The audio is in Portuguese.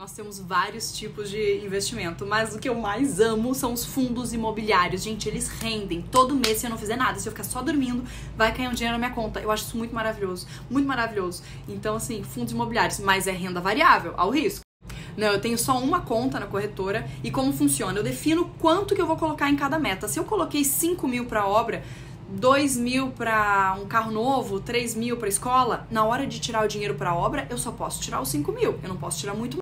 Nós temos vários tipos de investimento, mas o que eu mais amo são os fundos imobiliários. Gente, eles rendem. Todo mês, se eu não fizer nada, se eu ficar só dormindo, vai cair um dinheiro na minha conta. Eu acho isso muito maravilhoso. Muito maravilhoso. Então, assim, fundos imobiliários, mas é renda variável, ao risco. Não, eu tenho só uma conta na corretora e como funciona? Eu defino quanto que eu vou colocar em cada meta. Se eu coloquei 5 mil para obra, 2 mil para um carro novo, 3 mil para escola, na hora de tirar o dinheiro para obra, eu só posso tirar os 5 mil. Eu não posso tirar muito mais.